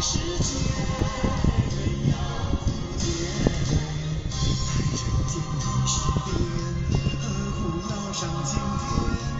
世间鸳鸯蝴蝶在人间已是癫，何苦要上青天？